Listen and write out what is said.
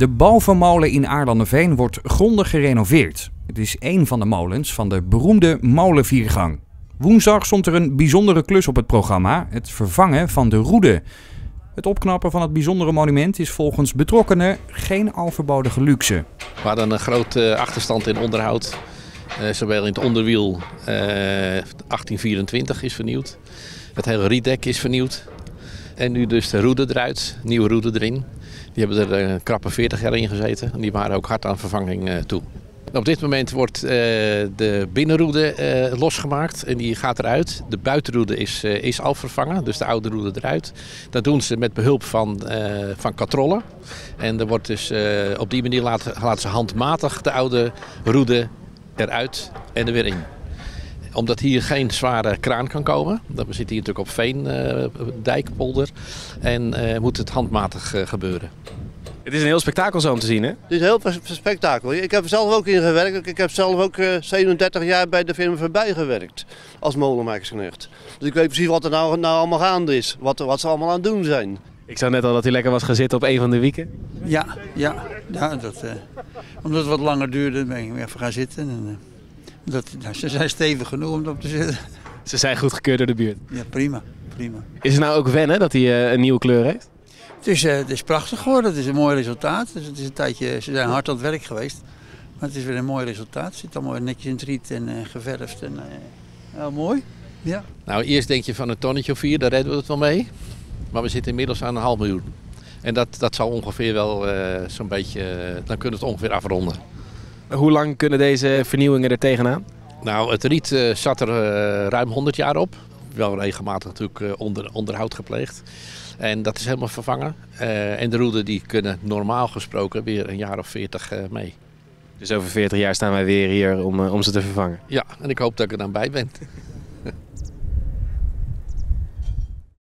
De bovenmolen in Aarlanderveen wordt grondig gerenoveerd. Het is één van de molens van de beroemde molenviergang. Woensdag stond er een bijzondere klus op het programma: het vervangen van de roede. Het opknappen van het bijzondere monument is volgens betrokkenen geen overbodige luxe. We hadden een grote achterstand in onderhoud. Uh, zowel in het onderwiel uh, 1824 is vernieuwd. Het hele riedek is vernieuwd. En nu dus de roede eruit, nieuwe roede erin. Die hebben er een krappe 40 jaar in gezeten. En die waren ook hard aan vervanging uh, toe. Op dit moment wordt uh, de binnenroede losgemaakt en die gaat eruit. De buitenroede is, is al vervangen, dus de oude roede eruit. Dat doen ze met behulp van, van katrollen. En er wordt dus, op die manier laten, laten ze handmatig de oude roede eruit en er weer in omdat hier geen zware kraan kan komen. We zitten hier natuurlijk op Veendijkpolder. en moet het handmatig gebeuren. Het is een heel spektakel zo om te zien, hè? Het is een heel spektakel. Ik heb er zelf ook in gewerkt. Ik heb zelf ook uh, 37 jaar bij de firma voorbij gewerkt. Als molenmakersknecht. Dus ik weet precies wat er nou, nou allemaal gaande is. Wat, wat ze allemaal aan het doen zijn. Ik zag net al dat u lekker was gaan zitten op een van de wieken. Ja, ja. ja dat, uh, omdat het wat langer duurde, ben ik even gaan zitten. En, uh, dat, nou, ze zijn stevig genoeg om op te zitten. Ze zijn goedgekeurd door de buurt. Ja, prima. prima. Is het nou ook wennen dat hij uh, een nieuwe kleur heeft? Het is, uh, het is prachtig geworden, het is een mooi resultaat. Dus het is een tijdje, ze zijn hard aan het werk geweest. Maar het is weer een mooi resultaat. Het zit allemaal netjes in het riet en uh, geverfd. En, uh, heel mooi. Ja. Nou, eerst denk je van een tonnetje of vier, daar redden we het wel mee. Maar we zitten inmiddels aan een half miljoen. En dat, dat zal ongeveer wel zo'n beetje, dan kunnen we het ongeveer afronden. Hoe lang kunnen deze vernieuwingen er tegenaan? Nou, het riet zat er ruim 100 jaar op. Wel regelmatig natuurlijk onder, onderhoud gepleegd. En dat is helemaal vervangen. Uh, en de roeden die kunnen normaal gesproken weer een jaar of veertig uh, mee. Dus over 40 jaar staan wij weer hier om, uh, om ze te vervangen? Ja, en ik hoop dat ik er dan bij ben.